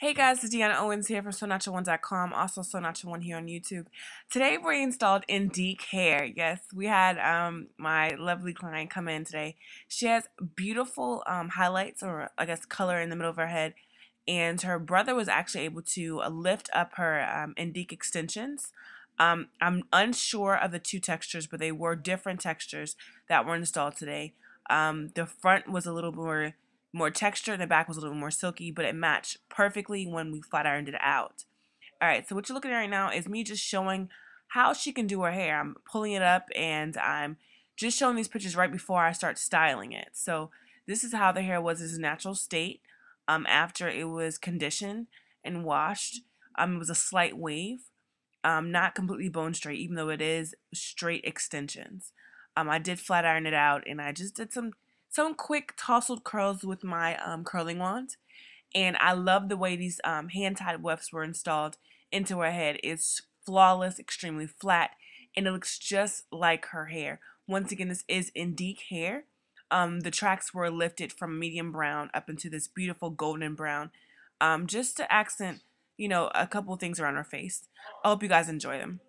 Hey guys, it's Deanna Owens here from SewNatural1.com, also SewNatural1 here on YouTube. Today we installed Indique Hair. Yes, we had um, my lovely client come in today. She has beautiful um, highlights or I guess color in the middle of her head and her brother was actually able to lift up her um, Indique extensions. Um, I'm unsure of the two textures, but they were different textures that were installed today. Um, the front was a little more more texture and the back was a little more silky, but it matched perfectly when we flat ironed it out. Alright, so what you're looking at right now is me just showing how she can do her hair. I'm pulling it up and I'm just showing these pictures right before I start styling it. So this is how the hair was in its natural state um, after it was conditioned and washed. Um, it was a slight wave, um, not completely bone straight, even though it is straight extensions. Um, I did flat iron it out and I just did some some quick tousled curls with my um, curling wand. And I love the way these um, hand-tied wefts were installed into her head. It's flawless, extremely flat, and it looks just like her hair. Once again, this is Indique hair. Um, the tracks were lifted from medium brown up into this beautiful golden brown um, just to accent, you know, a couple things around her face. I hope you guys enjoy them.